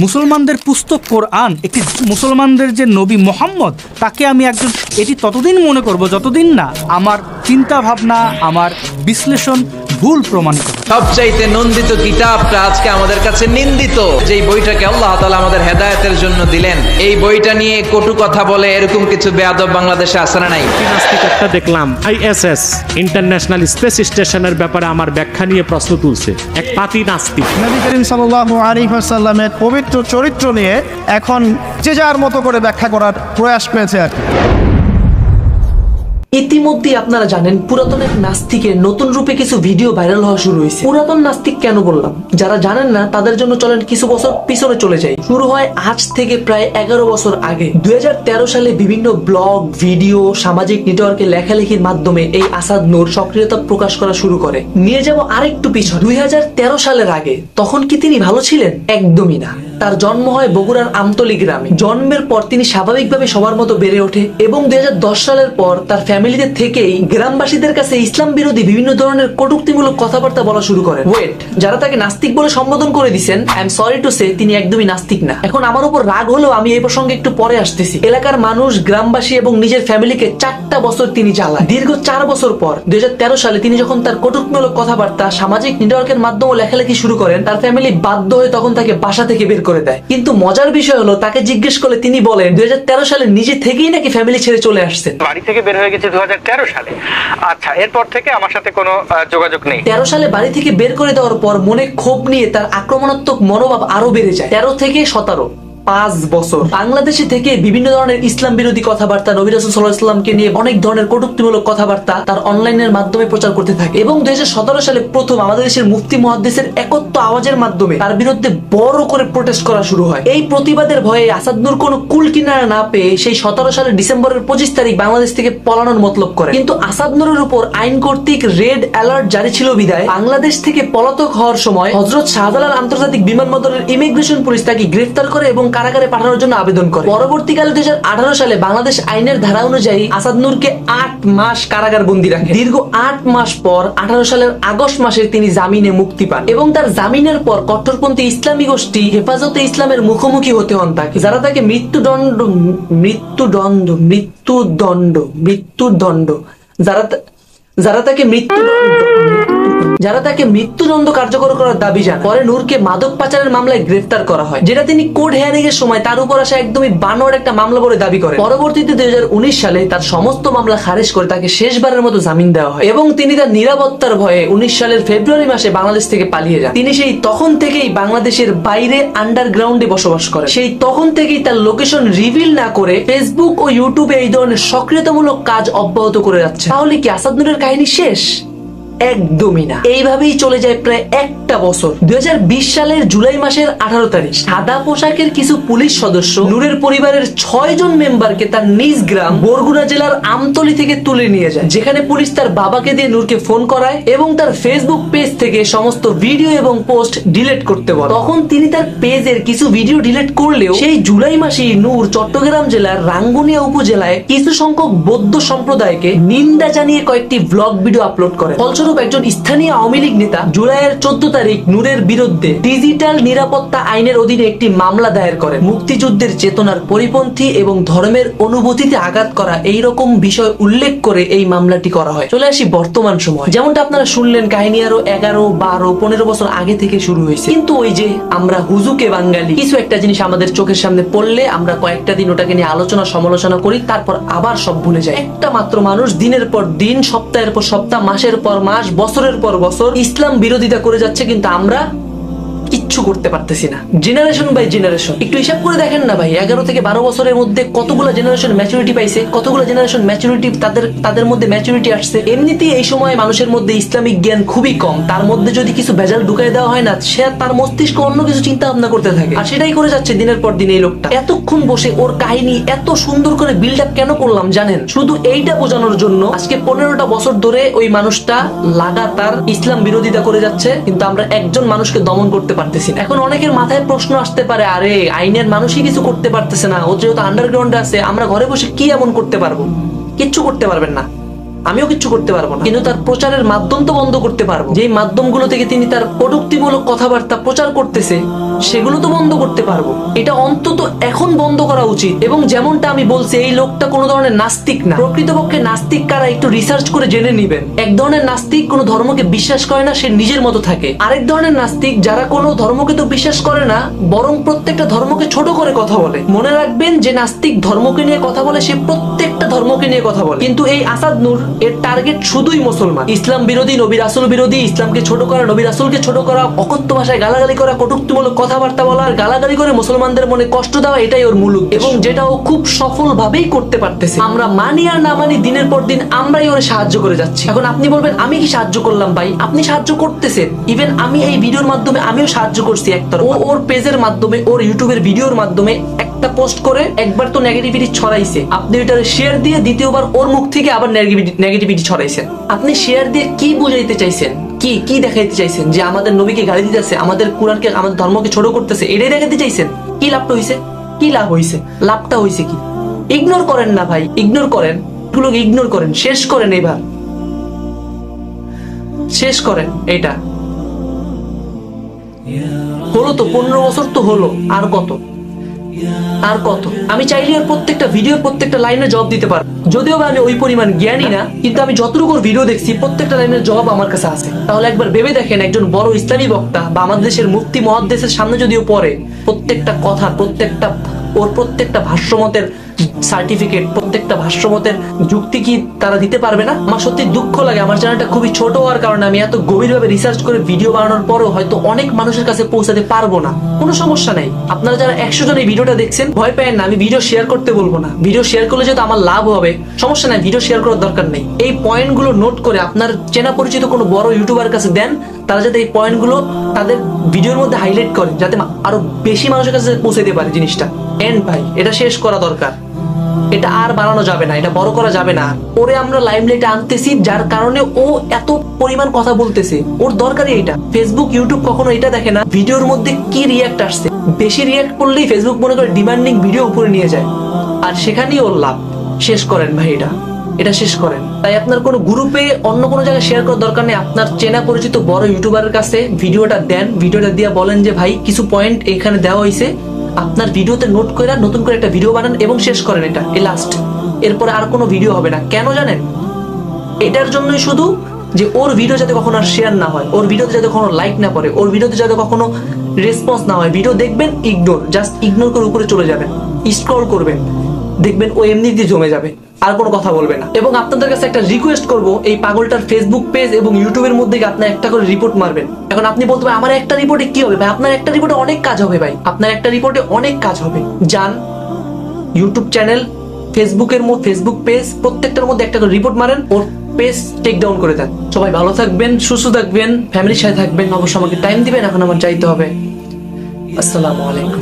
মুসলমানদের পুস্তক কোরআন, একটি মুসলমানদের যে নবী মোহাম্মদ, তাকে আমি একজন, এটি ততদিন মনে করব, যতদিন না, আমার চিন্তা ভাবনা আমার বিশ্লেষণ ভুল প্রমাণিত হবে। সবচাইতে নন্দিত কিতাবটা আজকে আমাদের কাছে নিন্দিত। যেই বইটাকে আল্লাহ তাআলা আমাদের হেদায়তের জন্য দিলেন এই বইটা নিয়ে কটু কথা বলে এরকম কিছু বেয়াদব বাংলাদেশে আসে না নাই? একটা দেখলাম আইএসএস ইন্টারন্যাশনাল স্পেস স্টেশনের ব্যাপারে আমার ব্যাখ্যা নিয়ে প্রশ্ন তুলছে এক পাতি নাস্তিক। নবী করিম সাল্লাল্লাহু আলাইহি ওয়াসাল্লামের পবিত্র চরিত্র নিয়ে এখন যে যার মতো করে ব্যাখ্যা করার প্রয়াস পেয়েছে আর কি। ইতিমধ্যে আপনারা জানেন পুরাতন এক নাস্তিকের নতুন রূপে কিছু ভিডিও ভাইরাল হওয়া শুরু হয়েছে। পুরাতন নাস্তিক কেন বললাম? যারা জানেন না, তাদের জন্য চলেন কিছু বছর পিছনে চলে যায় শুরু হয় আজ থেকে প্রায় এগারো বছর আগে। দুই হাজার তেরো সালে বিভিন্ন ব্লগ, ভিডিও, সামাজিক নেটওয়ার্কে লেখালেখির মাধ্যমে এই আসাদ নূর সক্রিয়তা প্রকাশ করা শুরু করে। নিয়ে যাব আরেকটু পিছন। দুই হাজার তেরো সালের আগে। তখন কি তিনি ভালো ছিলেন? একদমই না। তার জন্ম হয় বগুড়ার আমতলি গ্রামে। জন্মের পর তিনি স্বাভাবিকভাবে সবার মতো বেড়ে ওঠে এবং দুই হাজার দশ সালের পর তার ফ্যামিলিতে থেকেই গ্রামবাসীদের কাছে ইসলাম বিরোধী বিভিন্ন ধরনের কটুক্তিমূলক কথাবার্তা বলা শুরু করেন। ওয়েট যারা তাকে নাস্তিক বলে সম্বোধন করে দিচ্ছেন I am sorry to say তিনি একদমই নাস্তিক না। এখন আমার উপর রাগ হলেও আমি এই প্রসঙ্গে একটু পরে আসতেছি। এলাকার মানুষ গ্রামবাসী এবং নিজের ফ্যামিলিকে চারটা বছর তিনি চালায় দীর্ঘ চার বছর পর দুই হাজার তেরো সালে তিনি যখন তার কটুকমূলক কথাবার্তা সামাজিক নেটওয়ার্কের মাধ্যমে লেখালেখি শুরু করেন তার ফ্যামিলি বাধ্য হয়ে তখন তাকে বাসা থেকে বের করে দেয়। কিন্তু মজার বিষয় হলো তাকে জিজ্ঞেস করলে তিনি বলেন দুই হাজার তেরো সালে নিজে থেকেই নাকি ফ্যামিলি ছেড়ে চলে আসছেন বাড়ি থেকে বের হয়ে গেছে দুই হাজার তেরো সালে। আচ্ছা এরপর থেকে আমার সাথে কোনো যোগাযোগ নেই। তেরো সালে বাড়ি থেকে বের করে দেওয়ার পর মনে ক্ষোভ নিয়ে তার আক্রমণাত্মক মনোভাব আরও বেড়ে যায়। তেরো থেকে সতেরো। পাঁচ বছর। বাংলাদেশে থেকে বিভিন্ন ধরনের ইসলাম বিরোধী কথাবার্তা নবী রাসূল সাল্লাল্লাহু ইসলামকে নিয়ে অনেক ধরনের কটুক্তিমূলক কথাবার্তা তার অনলাইনের মাধ্যমে প্রচার করতে থাকে। এবং দুই সালে প্রথম আমাদের দেশের মুফতি মহাদ্দেশের একত্র আওয়াজের মাধ্যমে তার বিরুদ্ধে বড় করে প্রোটেস্ট করা শুরু হয়। এই প্রতিবাদের ভয়ে আসাদ নূর কোনো কুল কিনারা না পেয়ে সেই সতেরো সালের ডিসেম্বরের পঁচিশ তারিখ বাংলাদেশ থেকে পলানোর মতলব করে। কিন্তু আসাদ নূরের উপর আইন কর্তৃক রেড অ্যালার্ট জারি ছিল বিদায়। বাংলাদেশ থেকে পলাতক হওয়ার সময় হজরত শাহজালাল আন্তর্জাতিক বিমানবন্দরের ইমিগ্রেশন পুলিশ তাকে গ্রেফতার করে এবং কারাগারে পাঠানোর জন্য আবেদন করে। পরবর্তীকালে দুই সালে বাংলাদেশ আইনের ধারা অনুযায়ী আসাদ নূরকে আট মাস কারাগার বন্দী রাখে। দীর্ঘ আট মাস পর আঠারো সালের আগস্ট মাসে তিনি জামিনে মুক্তি পান এবং তার জামিনের পর কট্টরপন্থী ইসলামী গোষ্ঠী হেফাজতে ইসলামের মুখোমুখি হতে হন তাকে। যারা তাকে মৃত্যুদণ্ড মৃত্যুদণ্ড মৃত্যুদণ্ড মৃত্যুদণ্ড, যারা যারা তাকে মৃত্যুদণ্ড যারা তাকে মৃত্যুদণ্ড কার্যকর করার দাবি জানায়, পরে নূরকে মাদক পাচারের মামলায় গ্রেফতার করা হয়, যেটা তিনি কোর্ট হেয়ারিং এর সময় তার উপর আসা একদমই বানোয়ার একটা মামলা বলে দাবি করে পরবর্তীতে দুই সালে তার সমস্ত মামলা খারিজ করে তাকে শেষবারের মতো জামিন দেওয়া হয় এবং তিনি তার নিরাপত্তার ভয়ে উনিশ সালের ফেব্রুয়ারি মাসে বাংলাদেশ থেকে পালিয়ে যান। তিনি সেই তখন থেকেই বাংলাদেশের বাইরে আন্ডারগ্রাউন্ডে বসবাস করেন। সেই তখন থেকেই তার লোকেশন রিভিল না করে ফেসবুক ও ইউটিউবে এই ধরনের সক্রিয়তামূলক কাজ অব্যাহত করে যাচ্ছে। তাহলে কি আসাদ নূরের কাহিনী শেষ একদমই না। এইভাবেই চলে যায় প্রায় একটা বছর। দুই হাজার বিশ সালের জুলাই মাসের আঠারো তারিখ। সাদা পোশাকের কিছু পুলিশ সদস্য নূরের পরিবারের ছয় জন মেম্বারকে তার নিজ গ্রাম বরগুনা জেলার আমতলি থেকে তুলে নিয়ে যায়। যেখানে পুলিশ তার বাবাকে দিয়ে নূরকে ফোন করায় এবং তার ফেসবুক পেজ থেকে সমস্ত ভিডিও এবং পোস্ট ডিলিট করতে বলে। তখন তিনি তার পেজের কিছু ভিডিও ডিলিট করলেও সেই জুলাই মাসেই নূর চট্টগ্রাম জেলার রাঙ্গুনিয়া উপজেলায় কিছু সংখ্যক বৌদ্ধ সম্প্রদায়কে নিন্দা জানিয়ে কয়েকটি ব্লগ ভিডিও আপলোড করে। ফলস্বরূপ একজন স্থানীয় আওয়ামী লীগ নেতা জুলাইয়ের চোদ্দ তারিখ নূরের বিরুদ্ধে ডিজিটাল নিরাপত্তা আইনের অধীনে একটি মামলা দায়ের করেন। মুক্তিযুদ্ধের চেতনার পরিপন্থী এবং ধর্মের অনুভূতিতে আঘাত করা এই রকম বিষয় উল্লেখ করে এই মামলাটি করা হয়। চলে আসি বর্তমান সময়। যেমনটা আপনারা শুনলেন, কাহিনী আরও এগারো, বারো, পনেরো বছর আগে থেকে শুরু হয়েছে। কিন্তু ওই যে আমরা হুজুকে বাঙালি, কিছু একটা জিনিস আমাদের চোখের সামনে পড়লে আমরা কয়েকটা দিন ওটাকে নিয়ে আলোচনা, সমালোচনা করি, তারপর আবার সব ভুলে যাই। একটা মাত্র মানুষ দিনের পর দিন, সপ্তাহের পর সপ্তাহ, মাসের পর মাস বছরের পর বছর ইসলাম বিরোধিতা করে যাচ্ছে কিন্তু আমরা কিচ্ছু করতে পারতেছি না। জেনারেশন বাই জেনারেশন একটু হিসাব করে দেখেন না ভাই, এগারো থেকে বারো বছরের মধ্যে কতগুলো জেনারেশন ম্যাচুরিটি পাইছে, কতগুলো জেনারেশন ম্যাচুরিটি তাদের তাদের মধ্যে ম্যাচুরিটি আসছে। এমনিতেই এই সময় মানুষের মধ্যে ইসলামিক জ্ঞান খুবই কম। তার মধ্যে যদি কিছু ভেজাল ঢুকাই দেওয়া হয় না, সে তার মস্তিষ্ক অন্য কিছু চিন্তা ভাবনা করতে থাকে। আর সেটাই করে যাচ্ছে দিনের পর দিন এই লোকটা। এতক্ষণ বসে ওর কাহিনী এত সুন্দর করে বিল্ড আপ কেন করলাম জানেন? শুধু এইটা বোঝানোর জন্য আজকে পনেরোটা বছর ধরে ওই মানুষটা লাগাতার ইসলাম বিরোধিতা করে যাচ্ছে, কিন্তু আমরা একজন মানুষকে দমন করতে পারতেছি না। এখন অনেকের মাথায় প্রশ্ন আসতে পারে, আরে, আইনের মানুষই কিছু করতে পারতেছে না, ও যেহেতু আন্ডারগ্রাউন্ডে আছে, আমরা ঘরে বসে কি এমন করতে পারব কিচ্ছু করতে পারবেন না আমিও কিছু করতে পারব না। কিন্তু তার প্রচারের মাধ্যম তো বন্ধ করতে পারব। যেই মাধ্যমগুলো থেকে তিনি তার প্রযুক্তিমূলক কথাবার্তা প্রচার করতেছে, সেগুলো তো বন্ধ করতে পারব। এটা অন্তত এখন বন্ধ করা উচিত। এবং যেমনটা আমি বলছি, এই লোকটা কোনো ধরনের নাস্তিক না। প্রকৃতপক্ষে নাস্তিক কারা একটু রিসার্চ করে জেনে নিবেন। এক ধরনের নাস্তিক কোনো ধর্মকে বিশ্বাস করে না, সে নিজের মতো থাকে। আরেক ধরনের নাস্তিক যারা কোনো ধর্মকে তো বিশ্বাস করে না, বরং প্রত্যেকটা ধর্মকে ছোট করে কথা বলে। মনে রাখবেন যে নাস্তিক ধর্মকে নিয়ে কথা বলে, সে প্রত্যেকটা ধর্মকে নিয়ে কথা বলে। কিন্তু এই আসাদ নূর এর টার্গেট শুধুই মুসলমান। ইসলাম বিরোধী, নবী রাসুল বিরোধী, ইসলামকে ছোট করা, নবী রাসুলকে ছোট করা, অকথ্য ভাষায় গালাগালি করা, কটুক্তিমূলক কথাবার্তা বলা আর গালাগালি করে মুসলমানদের মনে কষ্ট দেওয়া এটাই ওর মূল এবং যেটা ও খুব সফল ভাবেই করতে পারতেছে। আমরা মানি আর না মানি দিনের পর দিন আমরাই ওরে সাহায্য করে যাচ্ছি। এখন আপনি বলবেন, আমি কি সাহায্য করলাম ভাই? আপনি সাহায্য করতেছেন। ইভেন আমি এই ভিডিওর মাধ্যমে আমিও সাহায্য করছি একতর ও ওর পেজের মাধ্যমে, ওর ইউটিউবের ভিডিওর মাধ্যমে একটা পোস্ট করে একবার তো নেগেটিভিটি ছড়াইছে। আপনি এটা শেয়ার দিয়ে দ্বিতীয়বার ওর মুখ থেকে আবার নেগেটিভিটি ছড়াইছেন। আপনি শেয়ার দিয়ে কি বুঝাইতে চাইছেন? কি কি দেখাইতে চাইছেন? যে আমাদের নবীকে গালি দিতেছে, আমাদের কোরআনকে, আমাদের ধর্মকে ছোট করতেছে, এটাই দেখাতে চাইছেন? কি লাভটা হইছে? কি লাভ হইছে? লাভটা হইছে কি? ইগনোর করেন না ভাই ইগনোর করেন। এগুলোকে ইগনোর করেন, শেষ করেন এবার শেষ করেন এটা হলো তো, পনেরো বছর তো হলো, আর কত? আর কত? আমি চাইলে আর প্রত্যেকটা ভিডিওর প্রত্যেকটা লাইনে জবাব দিতে পারব। যদিও আমি ওই পরিমাণ জ্ঞানী না, কিন্তু আমি যতটুকু ভিডিও দেখছি, প্রত্যেকটা লাইনের জবাব আমার কাছে আছে। তাহলে একবার ভেবে দেখেন একজন বড় ইসলামী বক্তা বা আমাদের দেশের মুক্তি মহাদেশের সামনে যদিও পড়ে, প্রত্যেকটা কথা প্রত্যেকটা ওর প্রত্যেকটা ভাষ্যমতের সার্টিফিকেট প্রত্যেকটা ভাষ্যমতের যুক্তি কি তারা দিতে পারবে না? আমার সত্যি দুঃখ লাগে, আমার চ্যানেলটা খুবই ছোট হওয়ার কারণে আমি এত গভীরভাবে রিসার্চ করে ভিডিও বানানোর পরেও হয়তো অনেক মানুষের কাছে পৌঁছাতে পারব না। কোনো সমস্যা নাই। আপনারা যারা একশো জন এই ভিডিওটা দেখছেন, ভয় পেয়েন না, আমি ভিডিও শেয়ার করতে বলব না। ভিডিও শেয়ার করলে যেহেতু আমার লাভ হবে, সমস্যা নাই ভিডিও শেয়ার করার দরকার নেই। এই পয়েন্টগুলো নোট করে আপনার চেনা পরিচিত কোনো বড় ইউটিউবার কাছে দেন, তারা যাতে এই পয়েন্টগুলো তাদের ভিডিওর মধ্যে হাইলাইট করে, যাতে আরও বেশি মানুষের কাছে পৌঁছাতে পারে জিনিসটা। এন্ড ভাই, এটা শেষ করা দরকার। এটা আর বাড়ানো যাবে না, এটা বড় করা যাবে না। ওরে আমরা লাইমলাইটে আনতেছি, যার কারণে ও এত পরিমাণ কথা বলতেছে। ওর দরকারই এটা ফেসবুক ইউটিউব কখনো এটা দেখে না, ভিডিওর মধ্যে কি রিয়াক্ট আসছে। বেশি রিয়াক্ট করলেই ফেসবুক মনে করে ডিমান্ডিং ভিডিও উপরে নিয়ে যায়। আর সেখানেই ওর লাভ। শেষ করেন ভাই এটা। এটা শেষ করেন। তাই আপনার কোনো গ্রুপে অন্য কোনো জায়গায় শেয়ার করার দরকার নেই। আপনার চেনা পরিচিত বড় ইউটিউবারের কাছে ভিডিওটা দেন। ভিডিওটা দিয়ে বলেন যে, ভাই, কিছু পয়েন্ট এখানে দেওয়া হয়েছে আপনার ভিডিওতে নোট করে নতুন করে একটা ভিডিও বানান এবং শেষ করেন এটা, এই লাস্ট এরপরে আর কোনো ভিডিও হবে না। কেন জানেন? এটার জন্যই শুধু যে ওর ভিডিও যাতে কখনো আর শেয়ার না হয়, ওর ভিডিওতে যাতে কখনো লাইক না পড়ে, ওর ভিডিওতে যাতে কখনো রেসপন্স না হয় ভিডিও দেখবেন ইগনোর জাস্ট ইগনোর করে উপরে চলে যাবেন স্ক্রল করবেন, দেখবেন ও এমনি দিয়ে জমে যাবে। আর কোনো কথা বলবে না। এবং আপনাদের কাছে একটা রিকোয়েস্ট করব, এই পাগলটার ফেসবুক পেজ এবং ইউটিউবের মধ্যে গিয়ে আপনি একটা করে রিপোর্ট মারবেন। এখন আপনি বলতে আমার একটা রিপোর্টে কি হবে? ভাই, আপনার একটা রিপোর্টে অনেক কাজ হবে ভাই। আপনার একটা রিপোর্টে অনেক কাজ হবে। যান ইউটিউব চ্যানেল ফেসবুকের মধ্যে ফেসবুক পেজ প্রত্যেকটার মধ্যে একটা করে রিপোর্ট মারেন, ওর পেজ টেক ডাউন করে দেন। সবাই ভালো থাকবেন, সুস্থ থাকবেন ফ্যামিলির সাথে থাকবেন অবশ্য আমাকে টাইম দিবেন, এখন আমার যাইতে হবে। আসসালামু আলাইকুম।